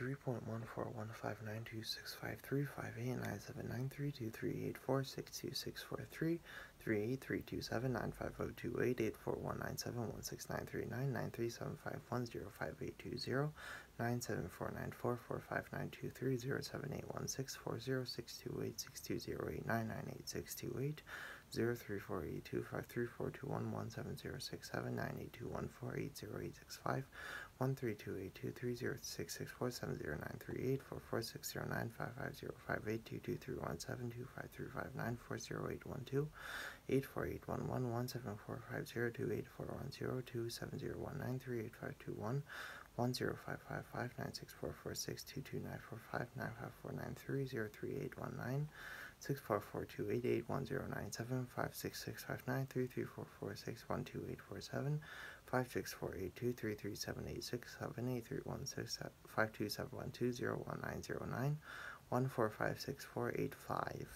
three point one four one five nine two six five three five eight nine seven nine three two three eight four six two six four three three eight three two seven nine five zero two eight eight four one nine seven one six nine three nine nine three seven five one zero five eight two zero nine seven four nine four four five nine two three zero seven eight one six four zero six two eight six two zero eight nine nine eight six two eight zero three four eight two five three four two one one seven zero six seven nine eight two one four eight zero eight six five one three two eight two three zero six six four seven zero nine three eight four four six zero nine five five zero five eight two two three one seven two five three five nine four zero eight one two eight four eight one one one seven four five zero two eight four one zero two seven zero one nine three eight five two one one zero five five five nine six four four six two two nine four five nine five four nine three zero three eight one nine six four four two eight eight one zero nine seven five six six five nine three three four four six one two eight four seven five six four eight two three three seven eight six seven eight three one six five two seven one two zero one nine zero nine one four five six four eight five